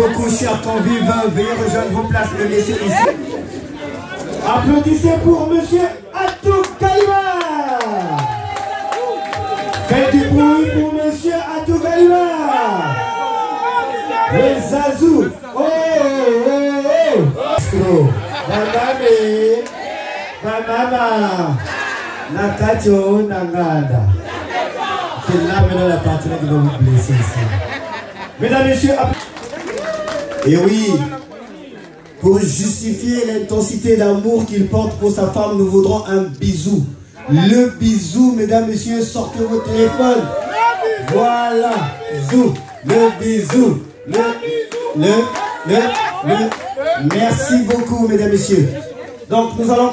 beaucoup, chers convives. Veuillez rejoindre vos places, le laisser ici. Applaudissez pour Monsieur Atou Kalima. Faites du bruit pour Monsieur Atou Kalima. Le Zazou. Oh, oh, oh. Banane. Banana. Nakacho Nangada. C'est là maintenant la partie qui va vous blesser ici. Mesdames, Messieurs, et oui, pour justifier l'intensité d'amour qu'il porte pour sa femme, nous voudrons un bisou. Le bisou, mesdames, messieurs, sortez vos téléphones. Voilà, bisou, le bisou, le, le, le, le. Merci beaucoup, mesdames, messieurs. Donc, nous allons...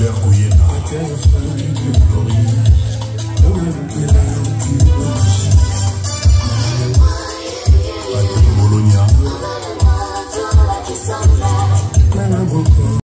L'air couillé, la terre flingue, le